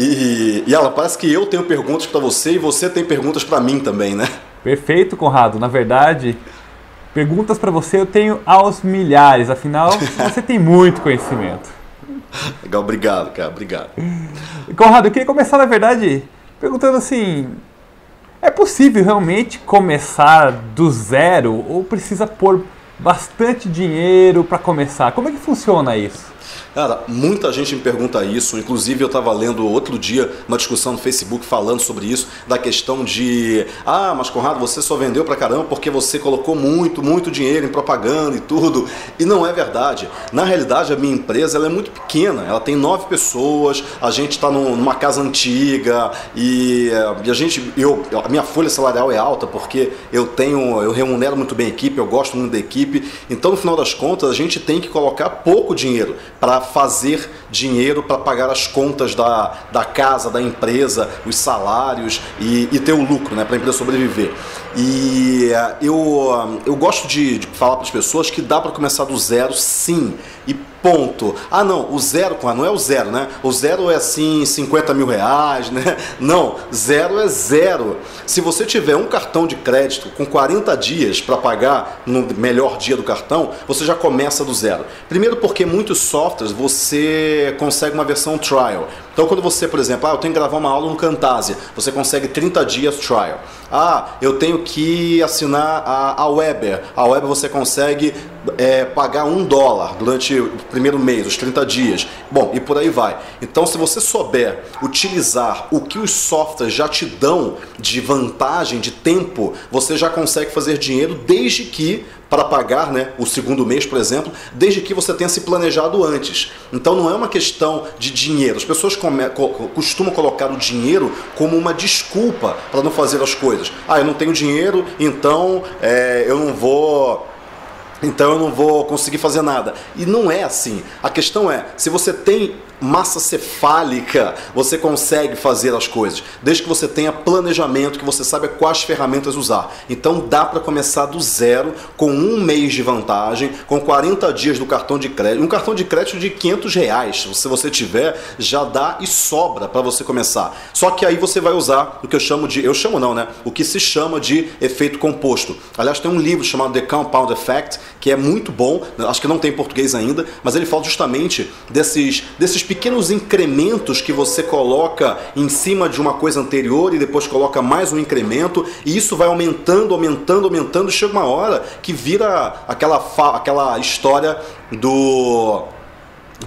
E, e ela parece que eu tenho perguntas para você e você tem perguntas para mim também, né? Perfeito, Conrado. Na verdade, perguntas para você eu tenho aos milhares, afinal, você tem muito conhecimento. Legal, obrigado, cara, obrigado. Conrado, eu queria começar, na verdade, perguntando assim: é possível realmente começar do zero ou precisa pôr bastante dinheiro para começar? Como é que funciona isso? Cara, muita gente me pergunta isso. Inclusive, eu estava lendo outro dia uma discussão no Facebook falando sobre isso, da questão de: ah, mas Conrado, você só vendeu pra caramba porque você colocou muito, muito dinheiro em propaganda e tudo. E não é verdade. Na realidade, a minha empresa ela é muito pequena. Ela tem nove pessoas, a gente está numa casa antiga e, e, a gente, eu, a minha folha salarial é alta porque eu tenho, eu remunero muito bem a equipe, eu gosto muito da equipe. Então, no final das contas, a gente tem que colocar pouco dinheiro para fazer dinheiro para pagar as contas da, da casa, da empresa, os salários e, e ter o lucro, né, para a empresa sobreviver. E eh, eu, eu gosto de, de falar para as pessoas que dá para começar do zero, sim. E ponto. Ah, não, o zero, não é o zero, né? O zero é assim, 50 mil reais, né? Não, zero é zero. Se você tiver um cartão de crédito com 40 dias para pagar no melhor dia do cartão, você já começa do zero. Primeiro porque muitos softwares você consegue uma versão trial. Então quando você, por exemplo, ah, eu tenho que gravar uma aula no Camtasia, você consegue 30 dias trial. Ah, eu tenho que assinar a, a Weber. A Weber você consegue é, pagar um dólar durante o primeiro mês, os 30 dias. Bom, e por aí vai. Então, se você souber utilizar o que os softwares já te dão de vantagem, de tempo, você já consegue fazer dinheiro desde que para pagar né, o segundo mês, por exemplo, desde que você tenha se planejado antes. Então não é uma questão de dinheiro. As pessoas come, costumam colocar o dinheiro como uma desculpa para não fazer as coisas. Ah, eu não tenho dinheiro, então é, eu não vou então eu não vou conseguir fazer nada. E não é assim. A questão é, se você tem massa cefálica, você consegue fazer as coisas, desde que você tenha planejamento, que você saiba quais ferramentas usar. Então dá para começar do zero, com um mês de vantagem, com 40 dias do cartão de crédito. Um cartão de crédito de 500 reais, se você tiver, já dá e sobra para você começar. Só que aí você vai usar o que eu chamo de, eu chamo não, né? O que se chama de efeito composto. Aliás, tem um livro chamado The Compound Effect, que é muito bom, acho que não tem em português ainda, mas ele fala justamente desses, desses pequenos incrementos que você coloca em cima de uma coisa anterior e depois coloca mais um incremento, e isso vai aumentando, aumentando, aumentando, e chega uma hora que vira aquela, aquela história do.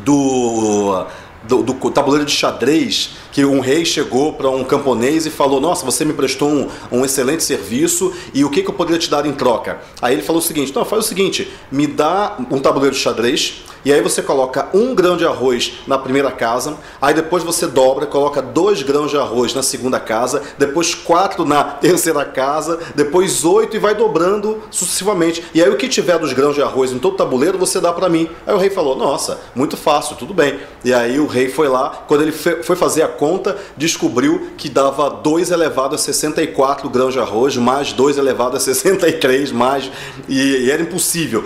do do, do, tabuleiro de xadrez que um rei chegou para um camponês e falou: Nossa, você me prestou um, um, excelente serviço e o que, que eu poderia te dar em troca? Aí ele falou o seguinte: Não, faz o seguinte, me dá um tabuleiro de xadrez e aí você coloca um grão de arroz na primeira casa, aí depois você dobra, coloca dois grãos de arroz na segunda casa, depois quatro na terceira casa, depois oito e vai dobrando sucessivamente. E aí o que tiver dos grãos de arroz em todo o tabuleiro você dá para mim. Aí o rei falou: Nossa, muito fácil, tudo bem. E aí o rei foi lá, quando ele foi fazer a conta, descobriu que dava 2 elevado a 64 grãos de arroz, mais 2 elevado a 63, mais. E, e era impossível.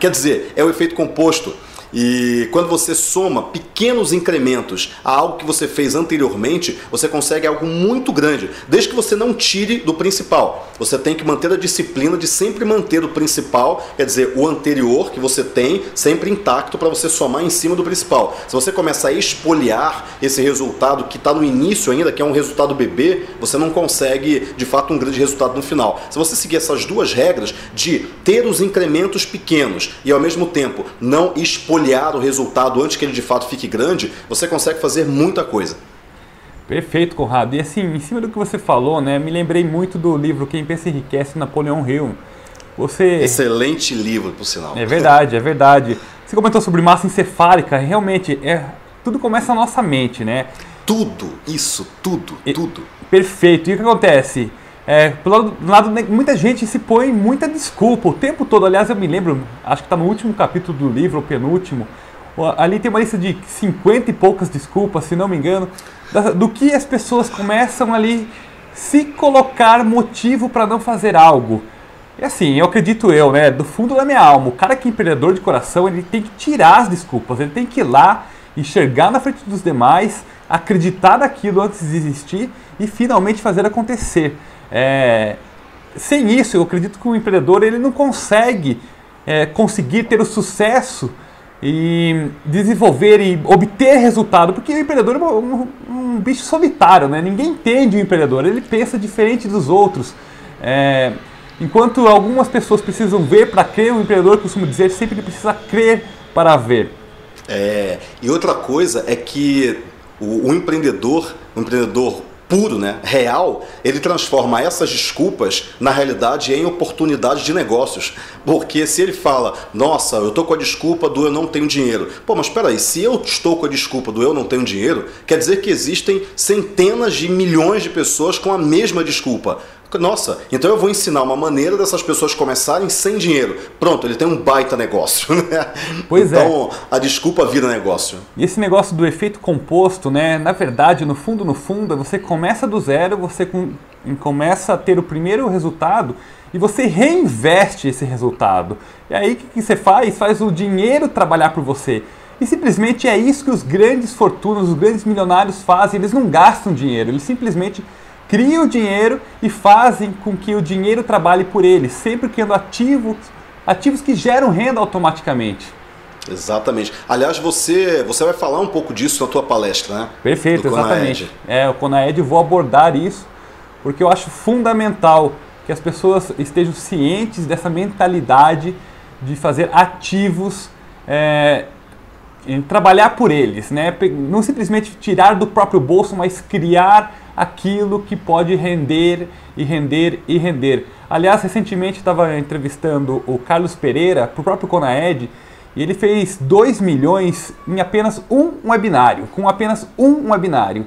Quer dizer, é o efeito composto. E quando você soma pequenos incrementos a algo que você fez anteriormente, você consegue algo muito grande, desde que você não tire do principal. Você tem que manter a disciplina de sempre manter o principal, quer dizer, o anterior que você tem, sempre intacto para você somar em cima do principal. Se você começar a espoliar esse resultado que está no início ainda, que é um resultado bebê, você não consegue de fato um grande resultado no final. Se você seguir essas duas regras de ter os incrementos pequenos e ao mesmo tempo não espoliar olhar o resultado antes que ele de fato fique grande, você consegue fazer muita coisa. Perfeito, Conrado. E assim, em cima do que você falou, né, me lembrei muito do livro Quem Pensa Enriquece, Napoleão Hill. Você... Excelente livro, por sinal. É verdade, é verdade. Você comentou sobre massa encefálica, realmente, é, tudo começa na nossa mente, né? Tudo, isso, tudo, e, tudo. Perfeito. E o que acontece? É, pelo lado, muita gente se põe muita desculpa o tempo todo. Aliás, eu me lembro, acho que está no último capítulo do livro, ou penúltimo. Ali tem uma lista de 50 e poucas desculpas, se não me engano, do que as pessoas começam ali se colocar motivo para não fazer algo. E assim, eu acredito eu, né, do fundo da minha alma, o cara que é empreendedor de coração, ele tem que tirar as desculpas, ele tem que ir lá, enxergar na frente dos demais acreditar naquilo antes de existir e finalmente fazer acontecer. É, sem isso, eu acredito que o empreendedor ele não consegue é, conseguir ter o sucesso e desenvolver e obter resultado, porque o empreendedor é um, um, um bicho solitário, né? ninguém entende o empreendedor, ele pensa diferente dos outros. É, enquanto algumas pessoas precisam ver para crer, o empreendedor costuma dizer sempre que precisa crer para ver. É, e outra coisa é que o, o empreendedor, o empreendedor puro, né, real, ele transforma essas desculpas na realidade em oportunidade de negócios. Porque se ele fala, nossa, eu estou com a desculpa do eu não tenho dinheiro. Pô, mas espera aí, se eu estou com a desculpa do eu não tenho dinheiro, quer dizer que existem centenas de milhões de pessoas com a mesma desculpa. Nossa, então eu vou ensinar uma maneira dessas pessoas começarem sem dinheiro. Pronto, ele tem um baita negócio, né? Pois então, é. Então a desculpa vira negócio. E esse negócio do efeito composto, né? Na verdade, no fundo, no fundo, você começa do zero, você com, começa a ter o primeiro resultado e você reinveste esse resultado. E aí o que, que você faz? Faz o dinheiro trabalhar por você. E simplesmente é isso que os grandes fortunas, os grandes milionários fazem. Eles não gastam dinheiro, eles simplesmente criam dinheiro e fazem com que o dinheiro trabalhe por eles, sempre criando ativos, ativos que geram renda automaticamente. Exatamente. Aliás, você, você vai falar um pouco disso na tua palestra, né? Perfeito, exatamente. É, o Conaed vou abordar isso, porque eu acho fundamental que as pessoas estejam cientes dessa mentalidade de fazer ativos, é, trabalhar por eles, né? Não simplesmente tirar do próprio bolso, mas criar aquilo que pode render e render e render. Aliás, recentemente estava entrevistando o Carlos Pereira para o próprio Conaed e ele fez 2 milhões em apenas um webinário, com apenas um webinário.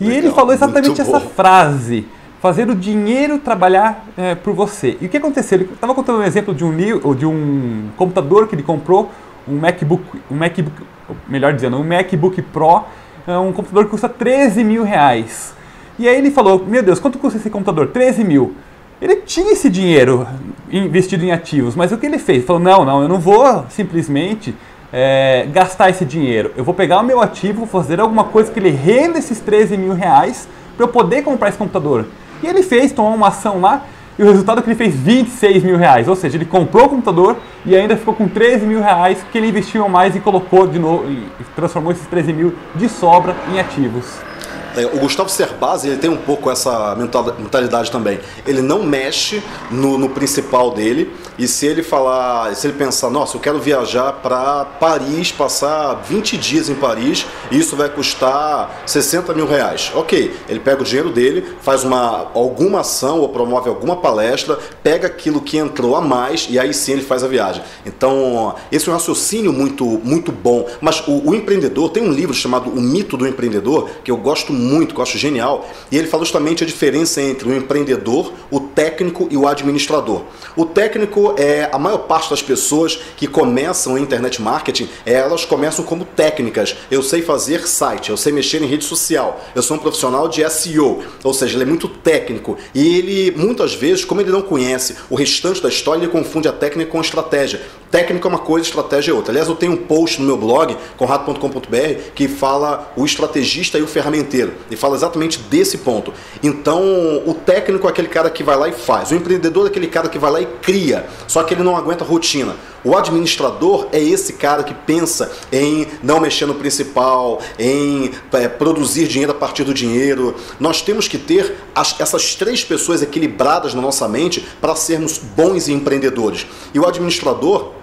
E Legal, ele falou exatamente essa frase: fazer o dinheiro trabalhar é, por você. E o que aconteceu? Ele estava contando um exemplo de um, de um computador que ele comprou, um MacBook, um MacBook, melhor dizendo, um MacBook Pro, é um computador que custa 13 mil reais. E aí ele falou: Meu Deus, quanto custa esse computador? 13 mil. Ele tinha esse dinheiro investido em ativos, mas o que ele fez? Ele falou: Não, não, eu não vou simplesmente é, gastar esse dinheiro. Eu vou pegar o meu ativo, fazer alguma coisa que ele renda esses 13 mil reais para eu poder comprar esse computador. E ele fez, tomou uma ação lá, e o resultado é que ele fez 26 mil reais. Ou seja, ele comprou o computador e ainda ficou com 13 mil reais que ele investiu mais e colocou de novo, e transformou esses 13 mil de sobra em ativos. É, o Gustavo Cerbasi ele tem um pouco essa mentalidade também. Ele não mexe no, no, principal dele e se ele falar, se ele pensar, nossa, eu quero viajar para Paris, passar 20 dias em Paris e isso vai custar 60 mil reais. Ok, ele pega o dinheiro dele, faz uma, alguma ação ou promove alguma palestra, pega aquilo que entrou a mais e aí sim ele faz a viagem. Então, esse é um raciocínio muito, muito bom. Mas o, o empreendedor tem um livro chamado O Mito do Empreendedor que eu gosto muito, que eu acho genial, e ele fala justamente a diferença entre o empreendedor, o técnico e o administrador. O técnico é a maior parte das pessoas que começam em internet marketing, elas começam como técnicas. Eu sei fazer site, eu sei mexer em rede social, eu sou um profissional de SEO, ou seja, ele é muito técnico. E ele, muitas vezes, como ele não conhece o restante da história, ele confunde a técnica com a estratégia. Técnica é uma coisa, estratégia é outra. Aliás, eu tenho um post no meu blog, conrado.com.br, que fala o estrategista e o ferramenteiro. E fala exatamente desse ponto. Então, o técnico é aquele cara que vai lá e faz. O empreendedor é aquele cara que vai lá e cria. Só que ele não aguenta rotina. O administrador é esse cara que pensa em não mexer no principal, em é, produzir dinheiro a partir do dinheiro. Nós temos que ter as, essas três pessoas equilibradas na nossa mente para sermos bons empreendedores. E o administrador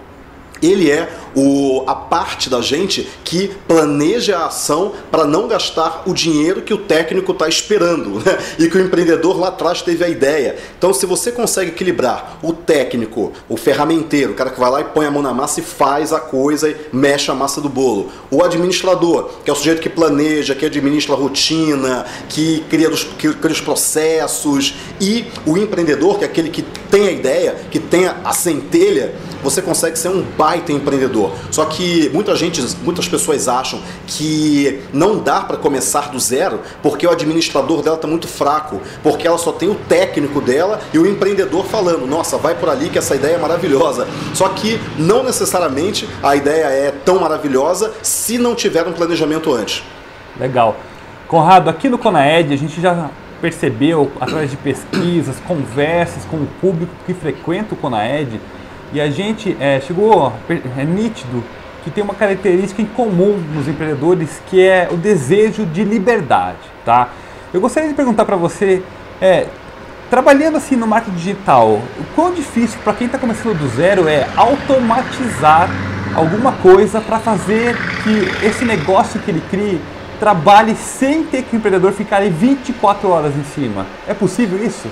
ele é o, a parte da gente que planeja a ação para não gastar o dinheiro que o técnico está esperando né? e que o empreendedor lá atrás teve a ideia. Então, se você consegue equilibrar o técnico, o ferramenteiro, o cara que vai lá e põe a mão na massa e faz a coisa e mexe a massa do bolo, o administrador, que é o sujeito que planeja, que administra a rotina, que cria, que cria os processos, e o empreendedor, que é aquele que tem a ideia, que tem a centelha você consegue ser um baita empreendedor. Só que muita gente, muitas pessoas acham que não dá para começar do zero porque o administrador dela está muito fraco, porque ela só tem o técnico dela e o empreendedor falando: nossa, vai por ali que essa ideia é maravilhosa. Só que não necessariamente a ideia é tão maravilhosa se não tiver um planejamento antes. Legal. Conrado, aqui no Conaed a gente já percebeu através de pesquisas, conversas com o público que frequenta o Conaed e a gente é, chegou, é nítido que tem uma característica em comum nos empreendedores que é o desejo de liberdade, tá? Eu gostaria de perguntar para você, é, trabalhando assim no marketing digital, o quão difícil para quem está começando do zero é automatizar alguma coisa para fazer que esse negócio que ele crie trabalhe sem ter que o empreendedor ficar 24 horas em cima. É possível isso?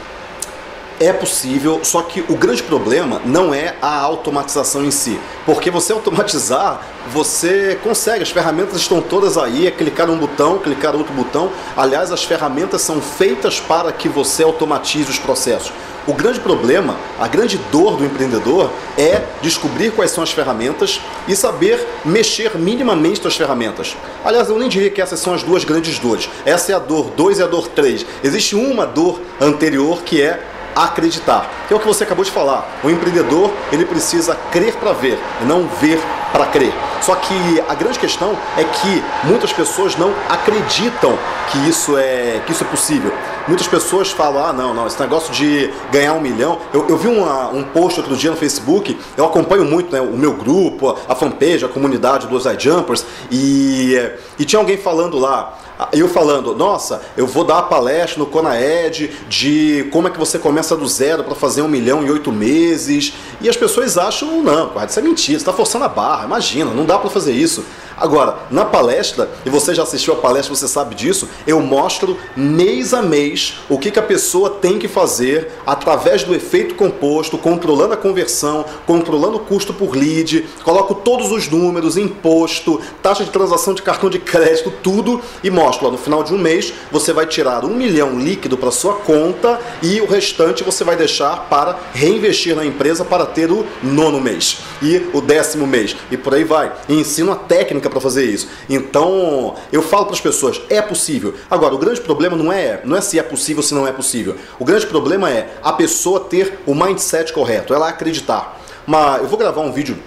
É possível, só que o grande problema não é a automatização em si. Porque você automatizar, você consegue, as ferramentas estão todas aí, é clicar um botão, clicar outro botão. Aliás, as ferramentas são feitas para que você automatize os processos. O grande problema, a grande dor do empreendedor é descobrir quais são as ferramentas e saber mexer minimamente suas ferramentas. Aliás, eu nem diria que essas são as duas grandes dores. Essa é a dor 2 e a dor 3. Existe uma dor anterior que é acreditar. Que é o que você acabou de falar. O empreendedor, ele precisa crer para ver e não ver para crer. Só que a grande questão é que muitas pessoas não acreditam que isso é, que isso é possível. Muitas pessoas falam, ah, não, não, esse negócio de ganhar um milhão. Eu, eu vi uma, um post outro dia no Facebook, eu acompanho muito né, o meu grupo, a fanpage, a comunidade dos iJumpers, e, e tinha alguém falando lá, eu falando, nossa, eu vou dar a palestra no Conaed de como é que você começa do zero para fazer um milhão em oito meses. E as pessoas acham, não, isso é mentira, você está forçando a barra, imagina, não dá para fazer isso. Agora, na palestra, e você já assistiu a palestra, você sabe disso, eu mostro mês a mês o que, que a pessoa tem que fazer através do efeito composto, controlando a conversão, controlando o custo por lead, coloco todos os números, imposto, taxa de transação de cartão de crédito, tudo e mostro. No final de um mês, você vai tirar um milhão líquido para sua conta e o restante você vai deixar para reinvestir na empresa para ter o nono mês e o décimo mês e por aí vai. E ensino a técnica técnica para fazer isso. Então, eu falo para as pessoas, é possível. Agora, o grande problema não é, não é se é possível ou se não é possível. O grande problema é a pessoa ter o mindset correto, ela acreditar. Mas eu vou gravar um vídeo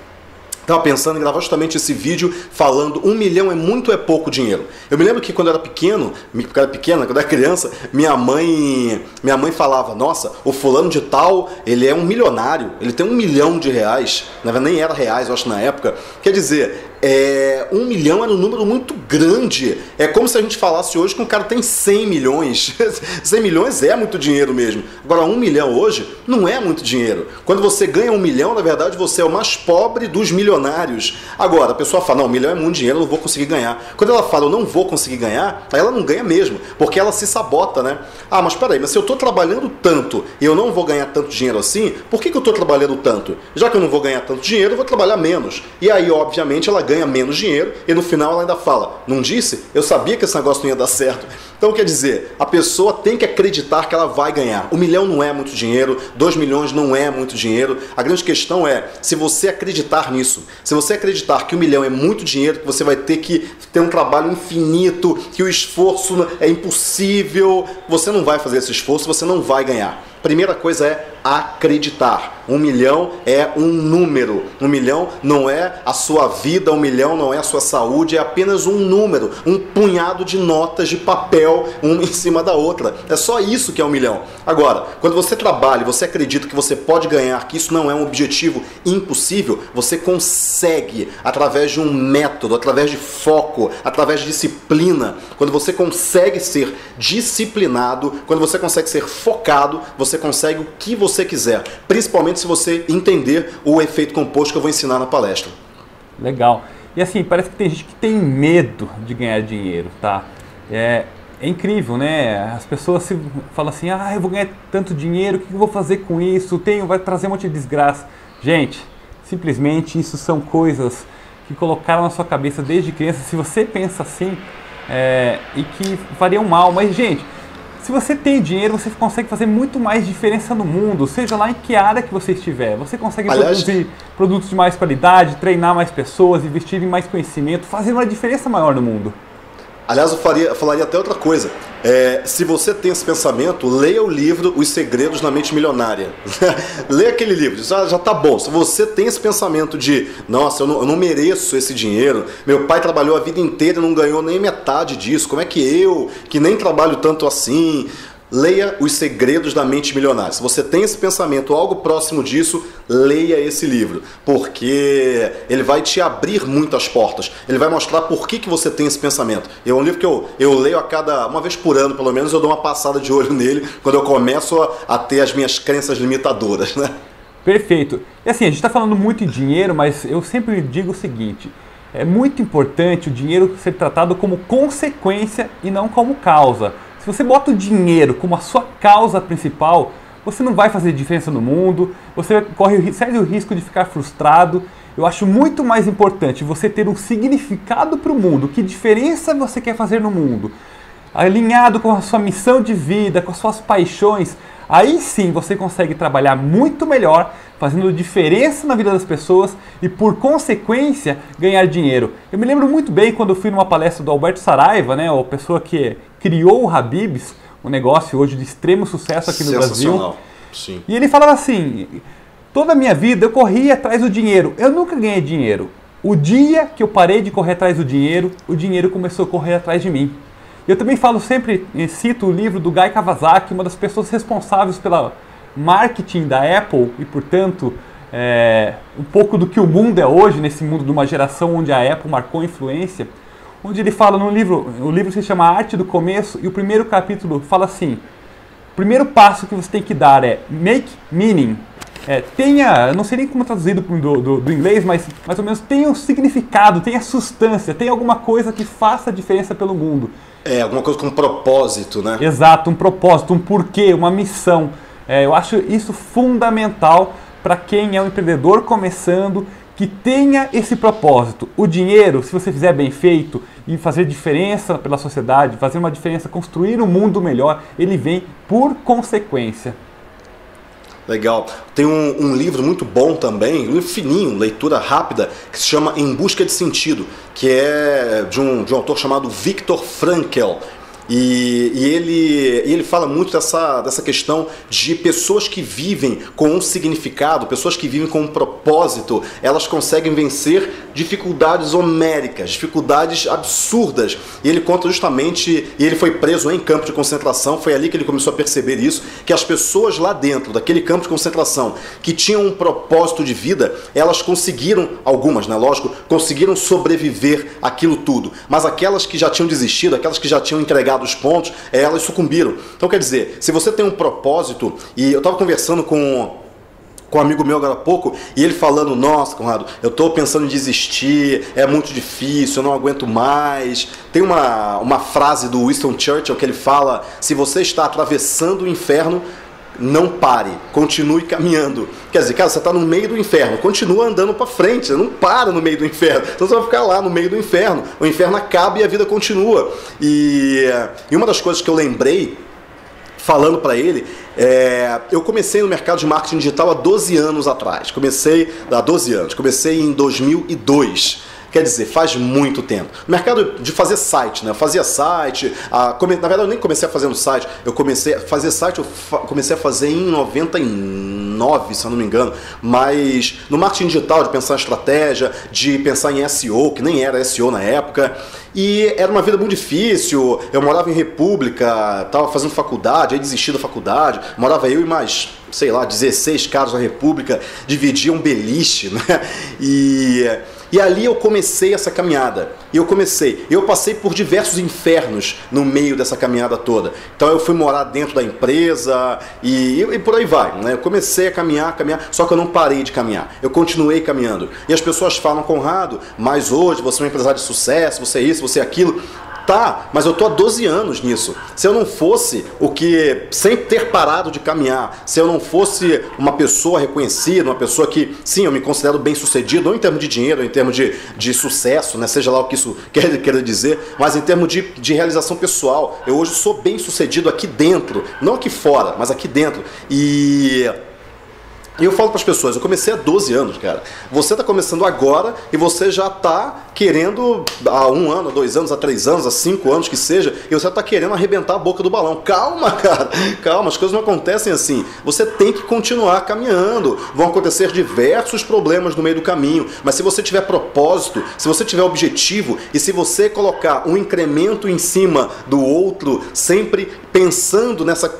Estava pensando em gravar justamente esse vídeo falando um milhão é muito é pouco dinheiro. Eu me lembro que quando eu era pequeno, quando eu era pequena, quando eu era criança, minha mãe, minha mãe falava, nossa, o fulano de tal, ele é um milionário, ele tem um milhão de reais, verdade nem era reais, eu acho na época. Quer dizer, é, um milhão era um número muito grande. É como se a gente falasse hoje que um cara tem 100 milhões. 100 milhões é muito dinheiro mesmo. Agora, um milhão hoje não é muito dinheiro. Quando você ganha um milhão, na verdade, você é o mais pobre dos milionários. Agora, a pessoa fala, não, um milhão é muito dinheiro, eu não vou conseguir ganhar. Quando ela fala, eu não vou conseguir ganhar, aí ela não ganha mesmo, porque ela se sabota, né? Ah, mas peraí, mas se eu estou trabalhando tanto e eu não vou ganhar tanto dinheiro assim, por que, que eu estou trabalhando tanto? Já que eu não vou ganhar tanto dinheiro, eu vou trabalhar menos. E aí, obviamente, ela ganha menos dinheiro e no final ela ainda fala: Não disse? Eu sabia que esse negócio não ia dar certo. Então quer dizer, a pessoa tem que acreditar que ela vai ganhar. Um milhão não é muito dinheiro, dois milhões não é muito dinheiro. A grande questão é se você acreditar nisso, se você acreditar que um milhão é muito dinheiro, que você vai ter que ter um trabalho infinito, que o esforço é impossível, você não vai fazer esse esforço, você não vai ganhar. Primeira coisa é acreditar. Um milhão é um número. Um milhão não é a sua vida, um milhão não é a sua saúde, é apenas um número, um punhado de notas de papel, uma em cima da outra. É só isso que é um milhão. Agora, quando você trabalha, você acredita que você pode ganhar, que isso não é um objetivo impossível, você consegue através de um método, através de foco, através de disciplina. Quando você consegue ser disciplinado, quando você consegue ser focado, você consegue o que você você quiser, principalmente se você entender o efeito composto que eu vou ensinar na palestra. Legal. E assim, parece que tem gente que tem medo de ganhar dinheiro, tá? É, é incrível, né? As pessoas se falam assim, ah, eu vou ganhar tanto dinheiro, o que eu vou fazer com isso? Tenho, vai trazer um monte de desgraça. Gente, simplesmente isso são coisas que colocaram na sua cabeça desde criança, se você pensa assim, é, e que fariam mal. Mas, gente, se você tem dinheiro, você consegue fazer muito mais diferença no mundo, seja lá em que área que você estiver. Você consegue Aliás, produzir produtos de mais qualidade, treinar mais pessoas, investir em mais conhecimento, fazer uma diferença maior no mundo. Aliás, eu faria, falaria até outra coisa. É, se você tem esse pensamento, leia o livro Os Segredos na Mente Milionária. leia aquele livro, já, já tá bom. Se você tem esse pensamento de, nossa, eu não, eu não, mereço esse dinheiro, meu pai trabalhou a vida inteira e não ganhou nem metade disso, como é que eu, que nem trabalho tanto assim, Leia Os Segredos da Mente Milionária. Se você tem esse pensamento, algo próximo disso, leia esse livro, porque ele vai te abrir muitas portas. Ele vai mostrar por que, que você tem esse pensamento. É um livro que eu, eu leio a cada, uma vez por ano, pelo menos, eu dou uma passada de olho nele quando eu começo a, a ter as minhas crenças limitadoras, né? Perfeito. E assim, a gente está falando muito em dinheiro, mas eu sempre digo o seguinte: é muito importante o dinheiro ser tratado como consequência e não como causa. Se você bota o dinheiro como a sua causa principal, você não vai fazer diferença no mundo, você corre o risco de ficar frustrado. Eu acho muito mais importante você ter um significado para o mundo, que diferença você quer fazer no mundo, alinhado com a sua missão de vida, com as suas paixões. Aí sim você consegue trabalhar muito melhor, fazendo diferença na vida das pessoas e, por consequência, ganhar dinheiro. Eu me lembro muito bem quando eu fui numa palestra do Alberto Saraiva, né, a pessoa que criou o Habibs, um negócio hoje de extremo sucesso aqui no Brasil. Sim. E ele falava assim: toda a minha vida eu corria atrás do dinheiro, eu nunca ganhei dinheiro. O dia que eu parei de correr atrás do dinheiro, o dinheiro começou a correr atrás de mim. Eu também falo sempre, cito o livro do Guy Kawasaki, uma das pessoas responsáveis pela marketing da Apple e, portanto, é, um pouco do que o mundo é hoje, nesse mundo de uma geração onde a Apple marcou influência, onde ele fala no livro, o livro se chama Arte do Começo, e o primeiro capítulo fala assim: o primeiro passo que você tem que dar é make meaning. É, tenha, não sei nem como traduzido do, do, do, inglês, mas mais ou menos tenha um significado, tenha substância, tenha alguma coisa que faça diferença pelo mundo. É, alguma coisa com um propósito, né? Exato, um propósito, um porquê, uma missão. É, eu acho isso fundamental para quem é um empreendedor começando, que tenha esse propósito. O dinheiro, se você fizer bem feito e fazer diferença pela sociedade, fazer uma diferença, construir um mundo melhor, ele vem por consequência. Legal. Tem um, um, livro muito bom também, um fininho, leitura rápida, que se chama Em Busca de Sentido, que é de um, de um autor chamado Viktor Frankl. E, e, ele, e ele fala muito dessa, dessa questão de pessoas que vivem com um significado, pessoas que vivem com um propósito, elas conseguem vencer dificuldades homéricas, dificuldades absurdas. E ele conta justamente, e ele foi preso em campo de concentração, foi ali que ele começou a perceber isso, que as pessoas lá dentro daquele campo de concentração que tinham um propósito de vida, elas conseguiram, algumas, né, lógico, conseguiram sobreviver aquilo tudo. Mas aquelas que já tinham desistido, aquelas que já tinham entregado dos pontos, é, elas sucumbiram. Então, quer dizer, se você tem um propósito, e eu estava conversando com com um amigo meu agora há pouco, e ele falando, nossa, Conrado, eu estou pensando em desistir, é muito difícil, eu não aguento mais. Tem uma, uma frase do Winston Churchill que ele fala, se você está atravessando o inferno, não pare, continue caminhando. Quer dizer, cara, você está no meio do inferno, continua andando para frente, você não para no meio do inferno. Então você vai ficar lá no meio do inferno. O inferno acaba e a vida continua. E, e uma das coisas que eu lembrei falando para ele, é, eu comecei no mercado de marketing digital há 12 anos atrás. Comecei há 12 anos, comecei em 2002. Quer dizer, faz muito tempo. Mercado de fazer site, né? Eu fazia site, a, come, na verdade eu nem comecei a fazer no site, eu comecei a fazer site, eu fa, comecei a fazer em 99, se eu não me engano, mas no marketing digital, de pensar em estratégia, de pensar em SEO, que nem era SEO na época, e era uma vida muito difícil, eu morava em República, estava fazendo faculdade, aí desisti da faculdade, morava eu e mais sei lá, 16 caras na República, dividiam um beliche, né? E e ali eu comecei essa caminhada. E eu comecei. Eu passei por diversos infernos no meio dessa caminhada toda. Então eu fui morar dentro da empresa e, e, por aí vai. Né? Eu comecei a caminhar, caminhar, só que eu não parei de caminhar. Eu continuei caminhando. E as pessoas falam, Conrado, mas hoje você é um empresário de sucesso, você é isso, você é aquilo. Tá, mas eu tô há 12 anos nisso. Se eu não fosse o que, sem ter parado de caminhar, se eu não fosse uma pessoa reconhecida, uma pessoa que, sim, eu me considero bem sucedido, não em termos de dinheiro, em termos de, de sucesso, né, seja lá o que isso quer, quer dizer, mas em termos de, de realização pessoal. Eu hoje sou bem sucedido aqui dentro, não aqui fora, mas aqui dentro. E E eu falo para as pessoas, eu comecei há 12 anos, cara. Você está começando agora e você já está querendo, há um ano, há dois anos, há três anos, há cinco anos que seja, e você está querendo arrebentar a boca do balão. Calma, cara, calma, as coisas não acontecem assim. Você tem que continuar caminhando. Vão acontecer diversos problemas no meio do caminho, mas se você tiver propósito, se você tiver objetivo e se você colocar um incremento em cima do outro, sempre pensando nessa,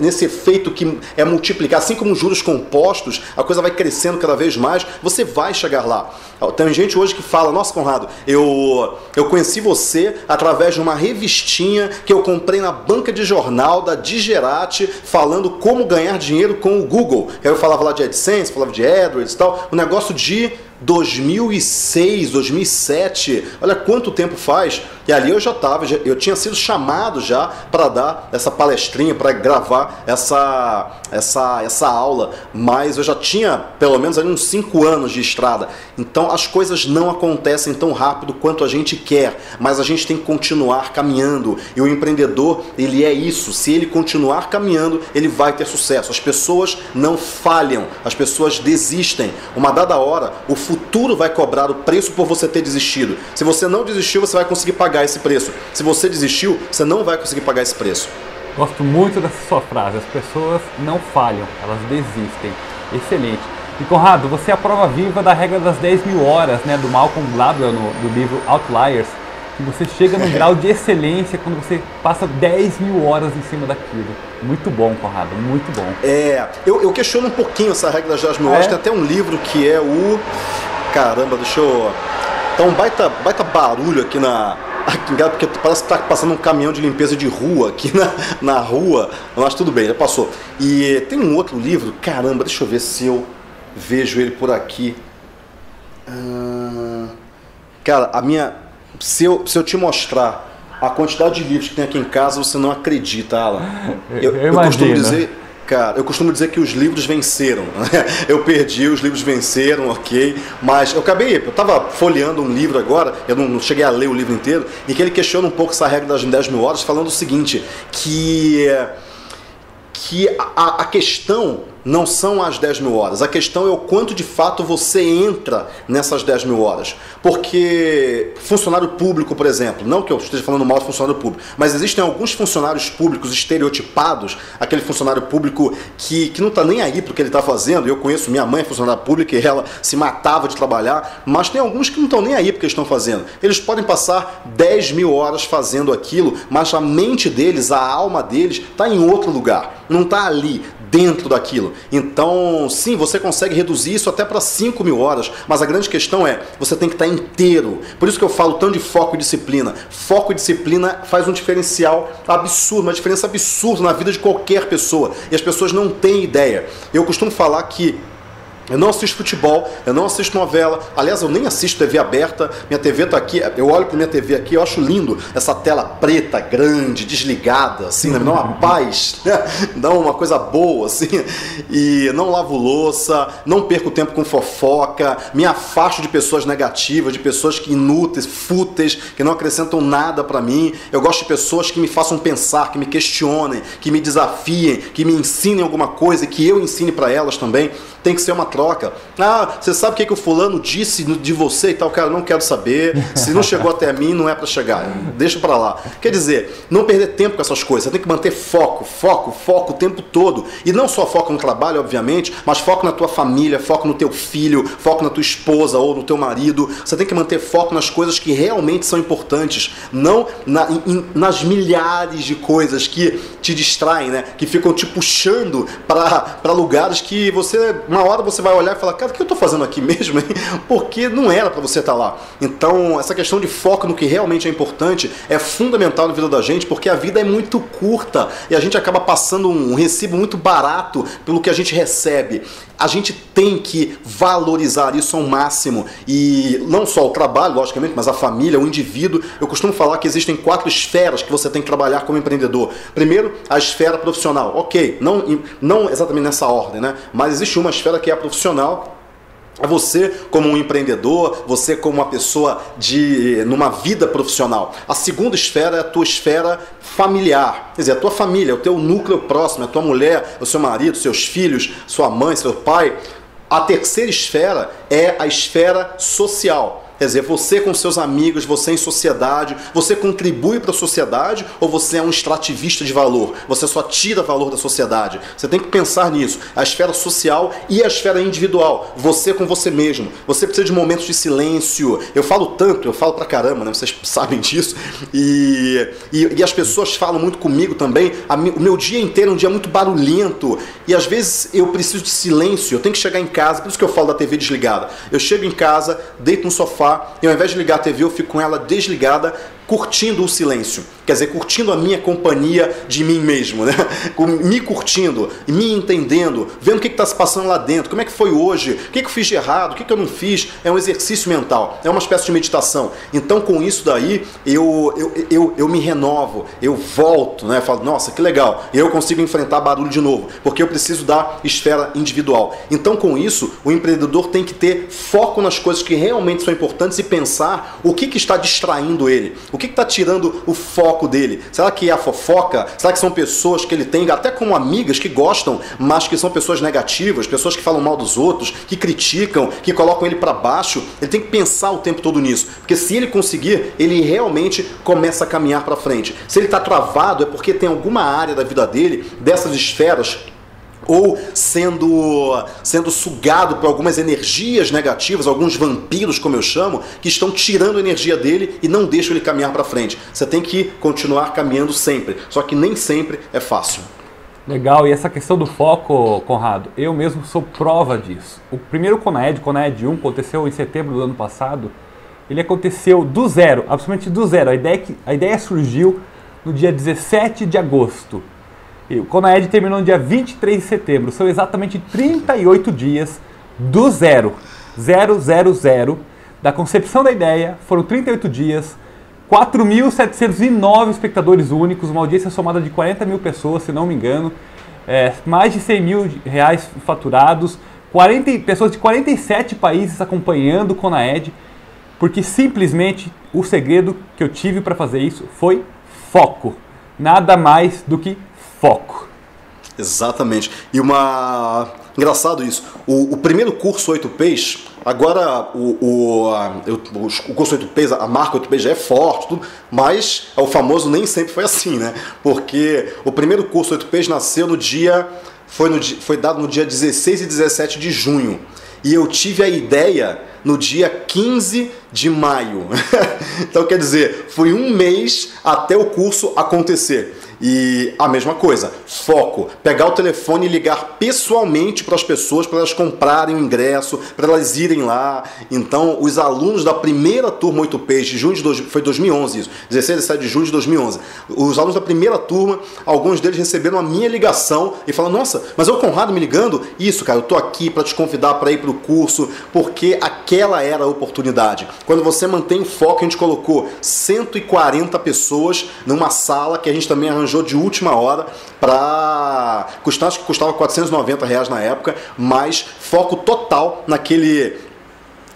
nesse efeito que é multiplicar, assim como juros compostos, a coisa vai crescendo cada vez mais, você vai chegar lá. Tem gente hoje que fala, nossa Conrado, eu, eu conheci você através de uma revistinha que eu comprei na banca de jornal da Digerati, falando como ganhar dinheiro com o Google. Eu falava lá de AdSense, falava de AdWords e tal, um negócio de 2006, 2007, olha quanto tempo faz. E ali eu já estava, eu tinha sido chamado já para dar essa palestrinha, para gravar essa, essa, essa aula, mas eu já tinha pelo menos ali uns 5 anos de estrada. Então as coisas não acontecem tão rápido quanto a gente quer, mas a gente tem que continuar caminhando. E o empreendedor, ele é isso. Se ele continuar caminhando, ele vai ter sucesso. As pessoas não falham, as pessoas desistem. Uma dada hora, o futuro vai cobrar o preço por você ter desistido. Se você não desistiu, você vai conseguir pagar esse preço. Se você desistiu, você não vai conseguir pagar esse preço. Gosto muito dessa sua frase. As pessoas não falham, elas desistem. Excelente. E Conrado, você é a prova viva da regra das 10 mil horas, né, do Malcolm Gladwell no, do livro Outliers, você chega num grau de excelência quando você passa 10 mil horas em cima daquilo. Muito bom, Conrado, muito bom. É, eu, eu questiono um pouquinho essa regra das 10 mil horas. Tem até um livro que é o. Caramba, deixa eu. Tá um baita, baita barulho aqui na, porque parece que está passando um caminhão de limpeza de rua aqui na, na rua, mas tudo bem, já passou. E tem um outro livro, caramba, deixa eu ver se eu vejo ele por aqui. Ah, cara, a minha. Se eu, se eu te mostrar a quantidade de livros que tem aqui em casa, você não acredita, Alan. Eu, eu, eu costumo dizer. Cara, eu costumo dizer que os livros venceram. Né? Eu perdi, os livros venceram, ok. Mas eu acabei, eu estava folheando um livro agora, eu não, não, cheguei a ler o livro inteiro, e que ele questiona um pouco essa regra das 10 mil horas, falando o seguinte: que, que a, a questão não são as 10 mil horas. A questão é o quanto de fato você entra nessas 10 mil horas. Porque funcionário público, por exemplo, não que eu esteja falando mal de funcionário público, mas existem alguns funcionários públicos estereotipados, aquele funcionário público que, que não está nem aí para o que ele está fazendo. Eu conheço minha mãe, funcionária pública, e ela se matava de trabalhar, mas tem alguns que não estão nem aí para o que estão fazendo. Eles podem passar 10 mil horas fazendo aquilo, mas a mente deles, a alma deles, está em outro lugar, não está ali dentro daquilo. Então, sim, você consegue reduzir isso até para 5 mil horas, mas a grande questão é, você tem que estar inteiro. Por isso que eu falo tanto de foco e disciplina. Foco e disciplina faz um diferencial absurdo, uma diferença absurda na vida de qualquer pessoa. E as pessoas não têm ideia. Eu costumo falar que eu não assisto futebol, eu não assisto novela. Aliás, eu nem assisto TV aberta. Minha TV está aqui, eu olho para minha TV aqui, eu acho lindo essa tela preta, grande, desligada, assim, né? me dá uma paz, né? dá uma coisa boa, assim. E não lavo louça, não perco tempo com fofoca, me afasto de pessoas negativas, de pessoas que inúteis, fúteis, que não acrescentam nada para mim. Eu gosto de pessoas que me façam pensar, que me questionem, que me desafiem, que me ensinem alguma coisa e que eu ensine para elas também tem que ser uma troca. Ah, você sabe o que, que o fulano disse de você e tal? Cara, não quero saber. Se não chegou até mim, não é para chegar. Deixa para lá. Quer dizer, não perder tempo com essas coisas. Você tem que manter foco, foco, foco o tempo todo. E não só foco no trabalho, obviamente, mas foco na tua família, foco no teu filho, foco na tua esposa ou no teu marido. Você tem que manter foco nas coisas que realmente são importantes, não na, in, nas milhares de coisas que te distraem, né? Que ficam te puxando para lugares que você uma hora você vai olhar e falar, cara, o que eu estou fazendo aqui mesmo? Porque não era para você estar tá lá. Então, essa questão de foco no que realmente é importante é fundamental na vida da gente, porque a vida é muito curta e a gente acaba passando um recibo muito barato pelo que a gente recebe. A gente tem que valorizar isso ao máximo e não só o trabalho, logicamente, mas a família, o indivíduo. Eu costumo falar que existem quatro esferas que você tem que trabalhar como empreendedor. Primeiro, a esfera profissional. Ok, não, não exatamente nessa ordem, né? Mas existe uma esfera que é a profissional É você como um empreendedor, você como uma pessoa de numa vida profissional. A segunda esfera é a tua esfera familiar, quer dizer, a tua família, o teu núcleo próximo, a tua mulher, o seu marido, seus filhos, sua mãe, seu pai. A terceira esfera é a esfera social. Quer dizer, você com seus amigos, você em sociedade, você contribui para a sociedade ou você é um extrativista de valor? Você só tira valor da sociedade? Você tem que pensar nisso. A esfera social e a esfera individual. Você com você mesmo. Você precisa de momentos de silêncio. Eu falo tanto, eu falo pra caramba, né? Vocês sabem disso. E, e, e as pessoas falam muito comigo também. o meu dia inteiro é um dia muito barulhento. E às vezes eu preciso de silêncio. Eu tenho que chegar em casa. Por isso que eu falo da TV desligada. Eu chego em casa, deito no sofá e ao invés de ligar a TV, eu fico com ela desligada curtindo o silêncio, quer dizer, curtindo a minha companhia de mim mesmo, né? me curtindo, me entendendo, vendo o que está se passando lá dentro, como é que foi hoje, o que, que eu fiz de errado, o que, que eu não fiz. É um exercício mental, é uma espécie de meditação. Então, com isso daí, eu, eu, eu, eu me renovo, eu volto, né? falo, nossa, que legal, eu consigo enfrentar barulho de novo, porque eu preciso da esfera individual. Então, com isso, o empreendedor tem que ter foco nas coisas que realmente são importantes e pensar o que, que está distraindo ele, o que está tirando o foco dele? Será que é a fofoca? Será que são pessoas que ele tem, até como amigas, que gostam, mas que são pessoas negativas, pessoas que falam mal dos outros, que criticam, que colocam ele para baixo? Ele tem que pensar o tempo todo nisso. Porque se ele conseguir, ele realmente começa a caminhar para frente. Se ele está travado, é porque tem alguma área da vida dele, dessas esferas, ou sendo, sendo sugado por algumas energias negativas, alguns vampiros, como eu chamo, que estão tirando energia dele e não deixam ele caminhar para frente. Você tem que continuar caminhando sempre, só que nem sempre é fácil. Legal, e essa questão do foco, Conrado, eu mesmo sou prova disso. O primeiro Conaed, Conaed 1, aconteceu em setembro do ano passado. Ele aconteceu do zero, absolutamente do zero. A ideia, a ideia surgiu no dia 17 de agosto e o Conaed terminou no dia 23 de setembro. São exatamente 38 dias do zero. Zero, zero, zero. Da concepção da ideia, foram 38 dias, 4.709 espectadores únicos, uma audiência somada de 40 mil pessoas, se não me engano, é, mais de 100 mil reais faturados, 40, pessoas de 47 países acompanhando o Conaed, porque simplesmente o segredo que eu tive para fazer isso foi foco. Nada mais do que foco. Exatamente. E uma. Engraçado isso. O, o primeiro curso 8Ps, agora o, o, a, o, curso 8Ps, a marca 8Ps já é forte, tudo, mas o famoso nem sempre foi assim, né? Porque o primeiro curso 8Ps nasceu no dia. Foi, no, foi dado no dia 16 e 17 de junho. E eu tive a ideia no dia 15 de maio. então, quer dizer, foi um mês até o curso acontecer. E a mesma coisa, foco, pegar o telefone e ligar pessoalmente para as pessoas para elas comprarem o ingresso, para elas irem lá. Então, os alunos da primeira turma 8P de junho de dois, foi 2011 isso, 16 e 17 de junho de 2011. Os alunos da primeira turma, alguns deles receberam a minha ligação e falaram: "Nossa, mas é o Conrado me ligando? Isso, cara, eu tô aqui para te convidar para ir para o curso, porque aquela era a oportunidade. Quando você mantém o foco, a gente colocou 140 pessoas numa sala que a gente também arranjou arranjou de última hora para custar, acho que custava 490 reais na época, mas foco total naquele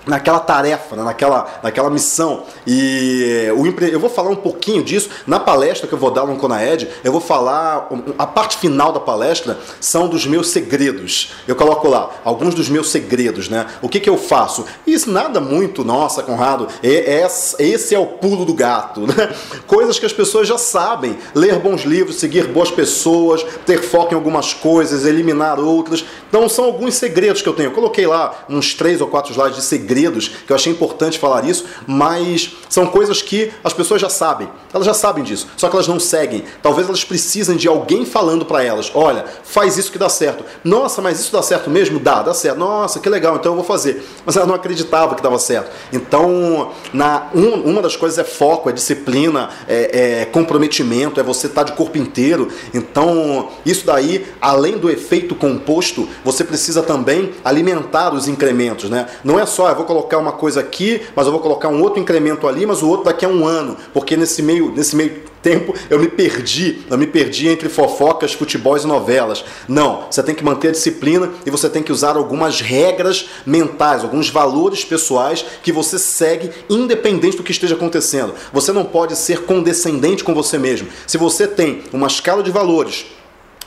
naquela tarefa, né? naquela, naquela missão. E o empre... eu vou falar um pouquinho disso na palestra que eu vou dar no Conaed. Eu vou falar a parte final da palestra são dos meus segredos. Eu coloco lá alguns dos meus segredos, né? O que, que eu faço? Isso nada muito, nossa, Conrado, é, é, esse é o pulo do gato, né? Coisas que as pessoas já sabem. Ler bons livros, seguir boas pessoas, ter foco em algumas coisas, eliminar outras. Então são alguns segredos que eu tenho. Eu coloquei lá uns três ou quatro slides de segredos segredos, que eu achei importante falar isso, mas são coisas que as pessoas já sabem. Elas já sabem disso, só que elas não seguem. Talvez elas precisem de alguém falando para elas: olha, faz isso que dá certo. Nossa, mas isso dá certo mesmo? Dá, dá certo. Nossa, que legal, então eu vou fazer. Mas ela não acreditava que dava certo. Então, na, um, uma das coisas é foco, é disciplina, é, é comprometimento, é você estar tá de corpo inteiro. Então, isso daí, além do efeito composto, você precisa também alimentar os incrementos, né? Não é só, eu vou vou colocar uma coisa aqui, mas eu vou colocar um outro incremento ali, mas o outro daqui a um ano, porque nesse meio, nesse meio tempo eu me perdi, eu me perdi entre fofocas, futebols e novelas. Não, você tem que manter a disciplina e você tem que usar algumas regras mentais, alguns valores pessoais que você segue independente do que esteja acontecendo. Você não pode ser condescendente com você mesmo. Se você tem uma escala de valores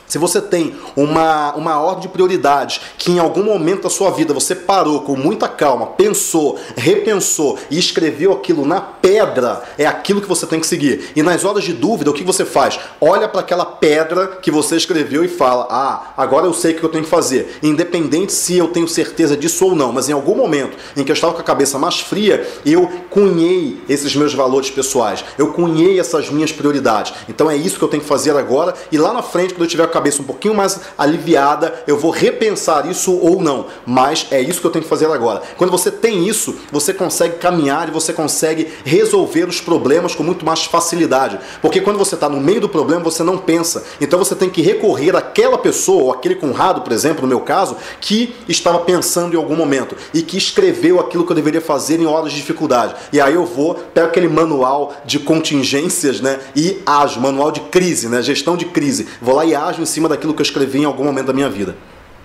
se você tem uma, uma ordem de prioridades que em algum momento da sua vida você parou com muita calma, pensou, repensou e escreveu aquilo na pedra, é aquilo que você tem que seguir. E nas horas de dúvida, o que você faz? Olha para aquela pedra que você escreveu e fala: Ah, agora eu sei o que eu tenho que fazer. Independente se eu tenho certeza disso ou não, mas em algum momento em que eu estava com a cabeça mais fria, eu cunhei esses meus valores pessoais, eu cunhei essas minhas prioridades. Então é isso que eu tenho que fazer agora e lá na frente, quando eu tiver cabeça um pouquinho mais aliviada, eu vou repensar isso ou não. Mas é isso que eu tenho que fazer agora. Quando você tem isso, você consegue caminhar e você consegue resolver os problemas com muito mais facilidade. Porque quando você está no meio do problema, você não pensa. Então você tem que recorrer àquela pessoa, ou aquele Conrado, por exemplo, no meu caso, que estava pensando em algum momento e que escreveu aquilo que eu deveria fazer em horas de dificuldade. E aí eu vou, pego aquele manual de contingências né, e ajo, manual de crise, né, gestão de crise. Vou lá e ajo em cima daquilo que eu escrevi em algum momento da minha vida.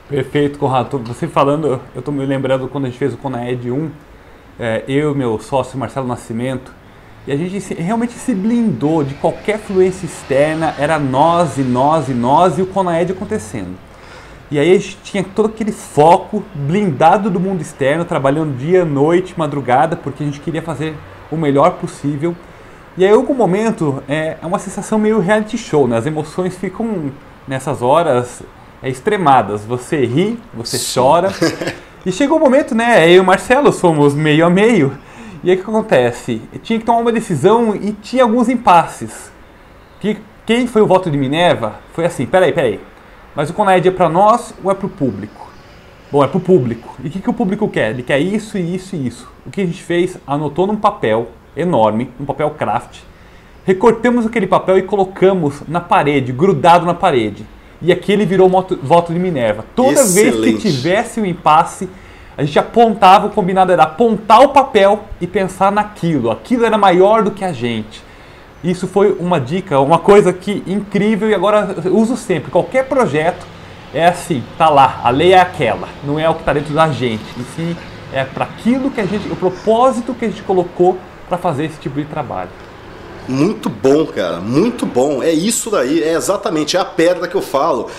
Perfeito, Conrado. Você falando, eu estou me lembrando quando a gente fez o Conaed 1, é, eu, meu sócio Marcelo Nascimento, e a gente se, realmente se blindou de qualquer fluência externa, era nós e nós e nós e o Conaed acontecendo. E aí a gente tinha todo aquele foco blindado do mundo externo, trabalhando dia, noite, madrugada, porque a gente queria fazer o melhor possível. E aí, em algum momento, é, é uma sensação meio reality show, né? As emoções ficam nessas horas é, extremadas. Você ri, você chora. e chegou o um momento, né? Eu e o Marcelo somos meio a meio. E aí o que acontece? Eu tinha que tomar uma decisão e tinha alguns impasses. Que, quem foi o voto de Minerva foi assim: peraí, peraí. Mas o Conaed é para nós ou é para o público? Bom, é para o público. E o que, que o público quer? Ele quer isso, isso e isso. O que a gente fez? Anotou num papel enorme, um papel craft, Recortamos aquele papel e colocamos na parede, grudado na parede. E aquele virou o voto de Minerva. Toda Excelente. vez que tivesse um impasse, a gente apontava, o combinado era apontar o papel e pensar naquilo. Aquilo era maior do que a gente. Isso foi uma dica, uma coisa que incrível e agora eu uso sempre. Qualquer projeto é assim, tá lá, a lei é aquela, não é o que está dentro da gente. E sim, é para aquilo que a gente, o propósito que a gente colocou para fazer esse tipo de trabalho. Muito bom, cara, muito bom. É isso daí, é exatamente é a pedra que eu falo.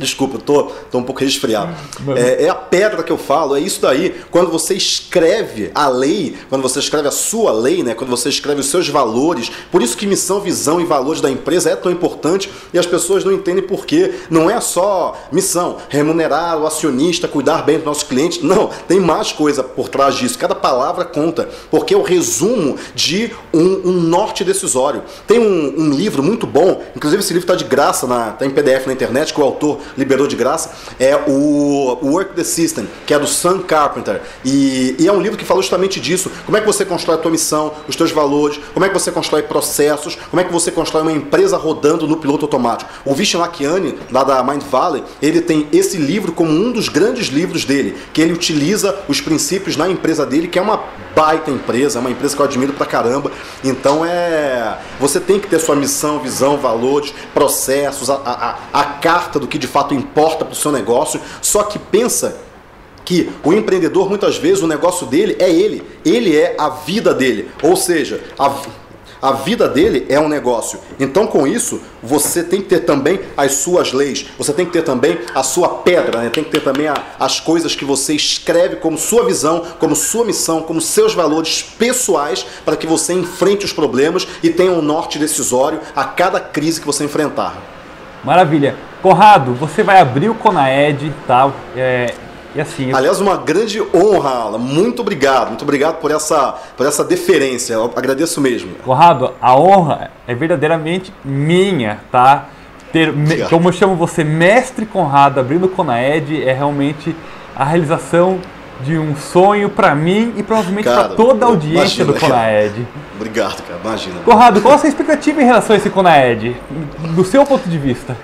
Desculpa, tô, tô um pouco resfriado. É, é, a pedra que eu falo, é isso daí. Quando você escreve a lei, quando você escreve a sua lei, né? quando você escreve os seus valores, por isso que missão, visão e valores da empresa é tão importante e as pessoas não entendem por quê. Não é só missão, remunerar o acionista, cuidar bem do nosso cliente. Não, tem mais coisa por trás disso. Cada palavra conta, porque é o resumo de um, um norte decisório. Tem um, um, livro muito bom, inclusive esse livro está de graça, na, tá em PDF na internet, que o autor liberou de graça, é o Work the System, que é do Sam Carpenter. E, e, é um livro que fala justamente disso. Como é que você constrói a tua missão, os teus valores, como é que você constrói processos, como é que você constrói uma empresa rodando no piloto automático. O Vishen Lakiani, lá da Mind Valley, ele tem esse livro como um dos grandes livros dele, que ele utiliza os princípios na empresa dele, que é uma baita empresa, é uma empresa que eu admiro pra caramba. Então é. Você tem que ter sua missão, visão, valores, processos, a, a, a carta do que de fato importa para o seu negócio. Só que pensa que o empreendedor, muitas vezes, o negócio dele é ele. Ele é a vida dele. Ou seja, a a vida dele é um negócio. Então, com isso, você tem que ter também as suas leis, você tem que ter também a sua pedra, né? tem que ter também a, as coisas que você escreve como sua visão, como sua missão, como seus valores pessoais, para que você enfrente os problemas e tenha um norte decisório a cada crise que você enfrentar. Maravilha. Conrado, você vai abrir o Conaed, tá? É, e assim, Aliás, uma grande honra, Alan. Muito obrigado. Muito obrigado por essa, por essa deferência. Eu agradeço mesmo. Conrado, a honra é verdadeiramente minha, tá? Ter, como eu chamo você, mestre Conrado, abrindo o Conaed, é realmente a realização de um sonho para mim e provavelmente para toda a audiência imagina, do Conaed. Obrigado, cara. Imagina. Conrado, qual a sua expectativa em relação a esse Conaed, do seu ponto de vista?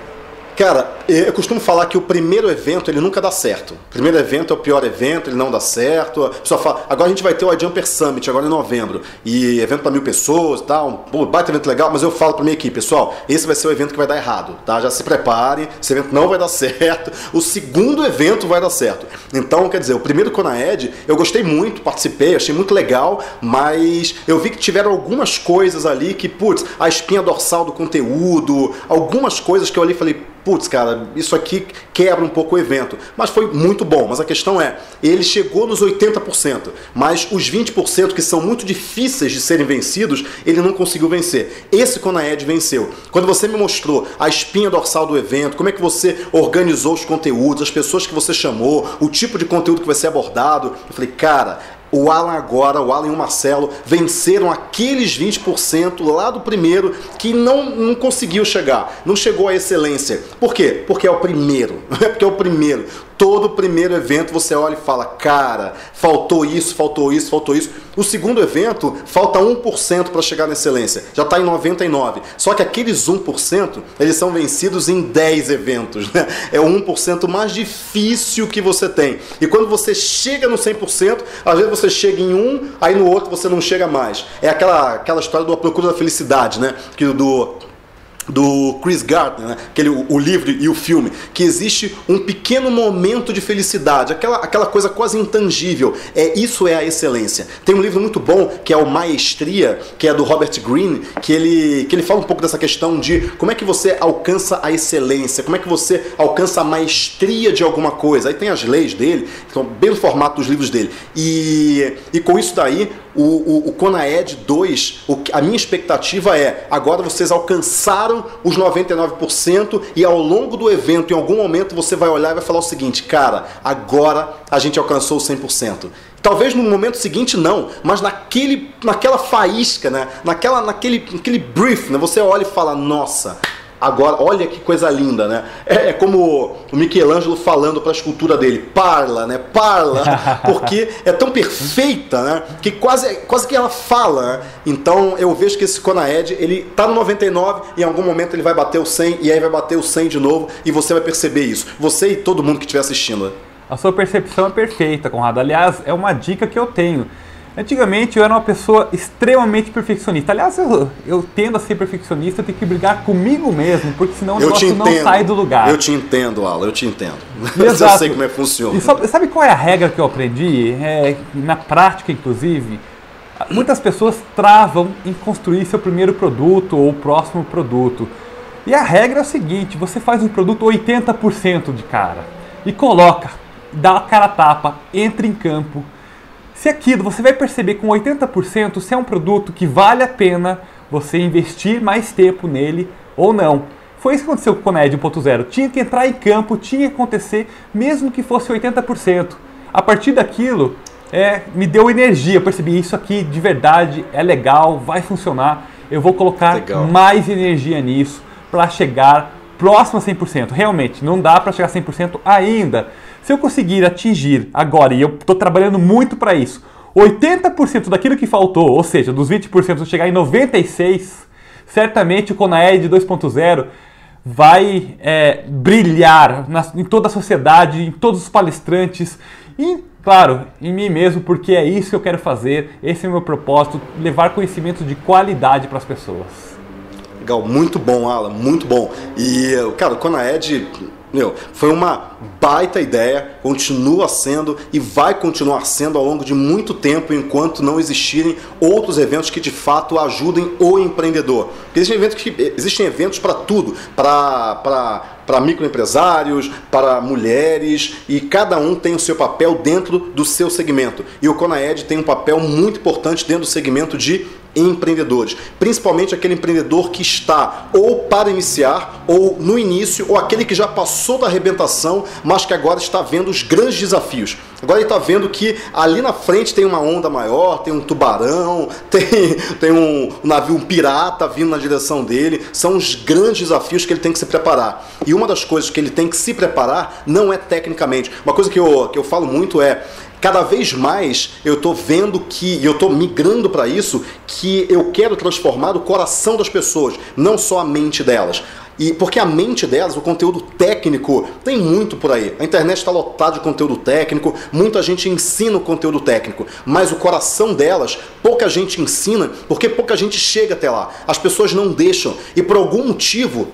Cara, eu costumo falar que o primeiro evento ele nunca dá certo. O primeiro evento é o pior evento, ele não dá certo. A pessoa fala, agora a gente vai ter o iJumper Summit agora em novembro. E evento para mil pessoas e tal. Um baita evento legal, mas eu falo para minha equipe, pessoal, esse vai ser o evento que vai dar errado, tá? Já se preparem, esse evento não vai dar certo. O segundo evento vai dar certo. Então, quer dizer, o primeiro Conaed, eu gostei muito, participei, achei muito legal, mas eu vi que tiveram algumas coisas ali que, putz, a espinha dorsal do conteúdo, algumas coisas que eu ali falei, putz, cara, isso aqui quebra um pouco o evento. Mas foi muito bom. Mas a questão é, ele chegou nos 80%, mas os 20% que são muito difíceis de serem vencidos, ele não conseguiu vencer. Esse Conaed venceu. Quando você me mostrou a espinha dorsal do evento, como é que você organizou os conteúdos, as pessoas que você chamou, o tipo de conteúdo que vai ser abordado, eu falei, cara, o Alan agora, o Alan e o Marcelo venceram aqueles 20% lá do primeiro que não, não conseguiu chegar, não chegou à excelência. Por quê? Porque é o primeiro. Porque é o primeiro. Todo primeiro evento você olha e fala, cara, faltou isso, faltou isso, faltou isso. O segundo evento, falta 1% para chegar na excelência. Já está em 99%. Só que aqueles 1%, eles são vencidos em 10 eventos. Né? É o 1% mais difícil que você tem. E quando você chega no 100%, às vezes você chega em um, aí no outro você não chega mais. É aquela, aquela história do A Procura da Felicidade, né? Que do do Chris Gardner, né? Aquele, o, livro e o filme, que existe um pequeno momento de felicidade, aquela, aquela coisa quase intangível. É Isso é a excelência. Tem um livro muito bom que é o Maestria, que é do Robert Greene, que ele, que ele fala um pouco dessa questão de como é que você alcança a excelência, como é que você alcança a maestria de alguma coisa. Aí tem as leis dele, que estão bem no formato dos livros dele. E, e com isso daí, o, o, o Conaed 2, o, a minha expectativa é, agora vocês alcançaram os 99% e ao longo do evento, em algum momento, você vai olhar e vai falar o seguinte, cara, agora a gente alcançou o 100%. Talvez no momento seguinte não, mas naquele, naquela faísca, né? naquela, naquele, naquele brief, né? você olha e fala, nossa, Agora, olha que coisa linda, né? É, é como o Michelangelo falando para a escultura dele, parla, né? Parla, porque é tão perfeita, né? Que quase, quase que ela fala. Né? Então eu vejo que esse Conaed, ele tá no 99 e em algum momento ele vai bater o 100 e aí vai bater o 100 de novo e você vai perceber isso. Você e todo mundo que estiver assistindo. A sua percepção é perfeita, Conrado. Aliás, é uma dica que eu tenho. Antigamente eu era uma pessoa extremamente perfeccionista. Aliás, eu, eu tendo a ser perfeccionista, eu tenho que brigar comigo mesmo, porque senão o negócio não sai do lugar. Eu te entendo, Alan, eu te entendo. Exato. eu sei como é que funciona. E sabe, sabe qual é a regra que eu aprendi? É, na prática, inclusive, muitas pessoas travam em construir seu primeiro produto ou o próximo produto. E a regra é o seguinte: você faz um produto 80% de cara e coloca, dá a cara tapa, entra em campo se aquilo você vai perceber com 80% se é um produto que vale a pena você investir mais tempo nele ou não. Foi isso que aconteceu com o Coned 1.0. Tinha que entrar em campo, tinha que acontecer, mesmo que fosse 80%. A partir daquilo, é, me deu energia. Eu percebi isso aqui de verdade é legal, vai funcionar. Eu vou colocar legal. mais energia nisso para chegar próximo a 100%. Realmente, não dá para chegar a 100% ainda. Se eu conseguir atingir agora, e eu estou trabalhando muito para isso, 80% daquilo que faltou, ou seja, dos 20% chegar em 96%, certamente o Conaed 2.0 vai é, brilhar na, em toda a sociedade, em todos os palestrantes, e, claro, em mim mesmo, porque é isso que eu quero fazer, esse é o meu propósito, levar conhecimento de qualidade para as pessoas. Legal, muito bom, Alan, muito bom. E, cara, o Conaed meu, foi uma baita ideia, continua sendo e vai continuar sendo ao longo de muito tempo enquanto não existirem outros eventos que de fato ajudem o empreendedor. existem eventos que existem eventos para tudo, para para microempresários, para mulheres e cada um tem o seu papel dentro do seu segmento. E o Conaed tem um papel muito importante dentro do segmento de empreendedores, principalmente aquele empreendedor que está ou para iniciar, ou no início, ou aquele que já passou da arrebentação, mas que agora está vendo os grandes desafios. Agora ele está vendo que ali na frente tem uma onda maior, tem um tubarão, tem, tem um, navio, um pirata vindo na direção dele. São os grandes desafios que ele tem que se preparar. E uma das coisas que ele tem que se preparar não é tecnicamente. Uma coisa que eu, que eu falo muito é cada vez mais eu estou vendo que, e eu estou migrando para isso, que eu quero transformar o coração das pessoas, não só a mente delas. E porque a mente delas, o conteúdo técnico, tem muito por aí. A internet está lotada de conteúdo técnico, muita gente ensina o conteúdo técnico, mas o coração delas, pouca gente ensina, porque pouca gente chega até lá. As pessoas não deixam. E por algum motivo,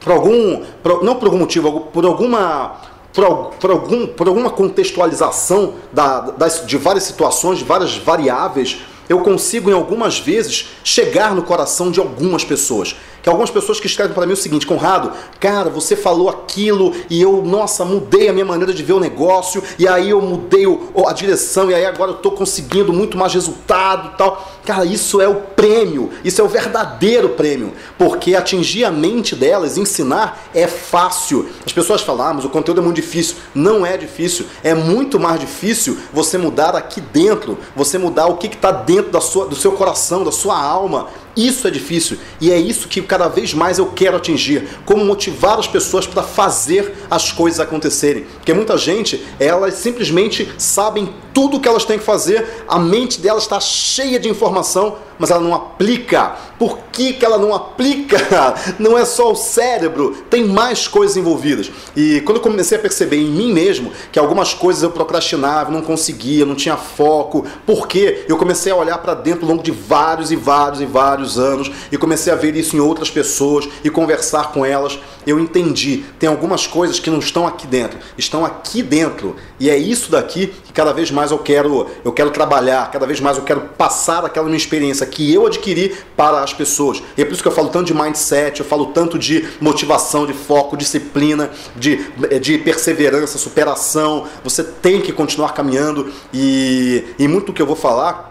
por algum. Por, não por algum motivo, por alguma. Por, por, algum, por alguma contextualização da, das, de várias situações, de várias variáveis, eu consigo em algumas vezes chegar no coração de algumas pessoas. Que algumas pessoas que escrevem para mim o seguinte, Conrado, cara, você falou aquilo e eu, nossa, mudei a minha maneira de ver o negócio e aí eu mudei a direção e aí agora eu estou conseguindo muito mais resultado tal. Cara, isso é o prêmio, isso é o verdadeiro prêmio, porque atingir a mente delas, ensinar é fácil. As pessoas falam, ah, mas o conteúdo é muito difícil. Não é difícil, é muito mais difícil você mudar aqui dentro, você mudar o que está dentro da sua, do seu coração, da sua alma. Isso é difícil e é isso que cada vez mais eu quero atingir. Como motivar as pessoas para fazer as coisas acontecerem. Porque muita gente, elas simplesmente sabem tudo o que elas têm que fazer, a mente delas está cheia de informação, mas ela não aplica. Por que, que ela não aplica? Não é só o cérebro, tem mais coisas envolvidas. E quando eu comecei a perceber em mim mesmo que algumas coisas eu procrastinava, não conseguia, não tinha foco, porque eu comecei a olhar para dentro ao longo de vários e vários e vários anos e comecei a ver isso em outras pessoas e conversar com elas, eu entendi. Tem algumas coisas que não estão aqui dentro, estão aqui dentro. E é isso daqui que cada vez mais eu quero, eu quero trabalhar, cada vez mais eu quero passar aquela minha experiência que eu adquiri para as pessoas. E é por isso que eu falo tanto de mindset, eu falo tanto de motivação, de foco, disciplina, de, de perseverança, superação. Você tem que continuar caminhando e, e muito do que eu vou falar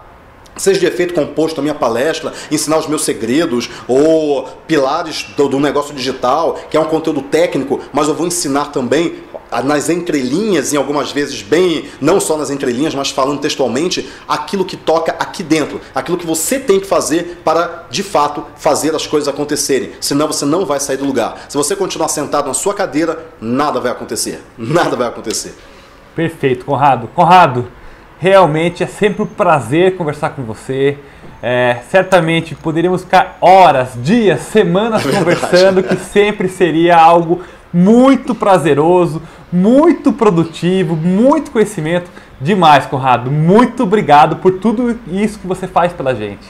seja de efeito composto a minha palestra, ensinar os meus segredos, ou pilares do, do, negócio digital, que é um conteúdo técnico, mas eu vou ensinar também nas entrelinhas, em algumas vezes bem, não só nas entrelinhas, mas falando textualmente, aquilo que toca aqui dentro, aquilo que você tem que fazer para, de fato, fazer as coisas acontecerem. Senão você não vai sair do lugar. Se você continuar sentado na sua cadeira, nada vai acontecer. Nada vai acontecer. Perfeito, Conrado. Conrado, realmente é sempre um prazer conversar com você. É, certamente poderíamos ficar horas, dias, semanas é conversando, que sempre seria algo muito prazeroso, muito produtivo, muito conhecimento. Demais, Conrado. Muito obrigado por tudo isso que você faz pela gente.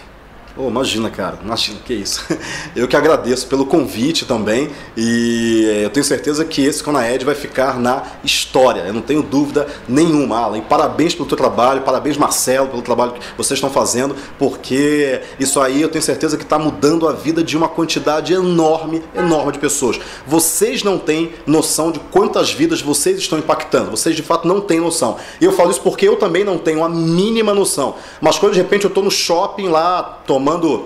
Oh, imagina, cara, imagina, que isso. Eu que agradeço pelo convite também e eh, eu tenho certeza que esse Conaed vai ficar na história, eu não tenho dúvida nenhuma, Alan. E parabéns pelo teu trabalho, parabéns, Marcelo, pelo trabalho que vocês estão fazendo, porque isso aí eu tenho certeza que está mudando a vida de uma quantidade enorme, enorme de pessoas. Vocês não têm noção de quantas vidas vocês estão impactando, vocês de fato não têm noção. E eu falo isso porque eu também não tenho a mínima noção. Mas quando de repente eu estou no shopping lá, tomando tomando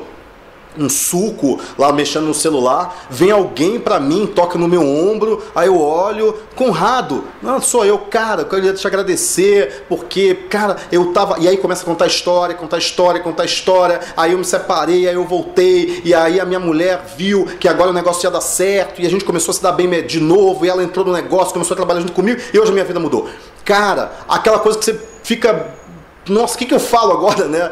um suco lá mexendo no celular, vem alguém para mim, toca no meu ombro, aí eu olho, Conrado, não sou eu, cara, eu queria te agradecer, porque, cara, eu tava. E aí começa a contar história, contar história, contar história, aí eu me separei, aí eu voltei, e aí a minha mulher viu que agora o negócio ia dar certo, e a gente começou a se dar bem de novo, e ela entrou no negócio, começou a trabalhar junto comigo, e hoje a minha vida mudou. Cara, aquela coisa que você fica nossa, o que, que eu falo agora, né?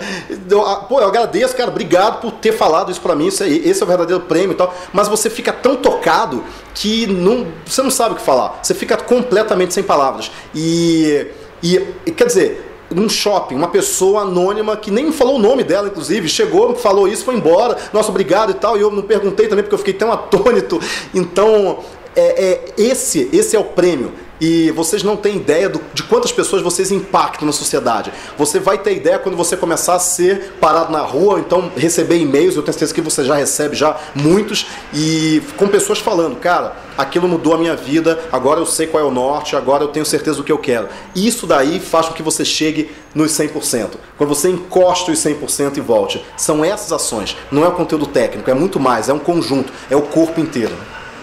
Eu, ah, pô, eu agradeço, cara, obrigado por ter falado isso para mim, isso aí, esse é o verdadeiro prêmio e tal. Mas você fica tão tocado que não, você não sabe o que falar. Você fica completamente sem palavras. E, e, quer dizer, num shopping, uma pessoa anônima que nem falou o nome dela, inclusive, chegou, falou isso, foi embora, nossa, obrigado e tal, e eu não perguntei também porque eu fiquei tão atônito. Então, é, é, esse, esse é o prêmio. E vocês não têm ideia do, de quantas pessoas vocês impactam na sociedade. Você vai ter ideia quando você começar a ser parado na rua, então receber e-mails, eu tenho certeza que você já recebe já muitos, e com pessoas falando, cara, aquilo mudou a minha vida, agora eu sei qual é o norte, agora eu tenho certeza do que eu quero. Isso daí faz com que você chegue nos 100%. Quando você encosta os 100% e volte. São essas ações, não é o conteúdo técnico, é muito mais, é um conjunto, é o corpo inteiro.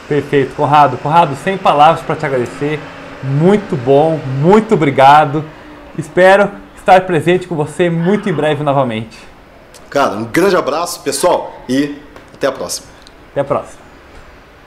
Perfeito, Conrado. Conrado, sem palavras para te agradecer. Muito bom, muito obrigado. Espero estar presente com você muito em breve novamente. Cara, um grande abraço, pessoal, e até a próxima. Até a próxima.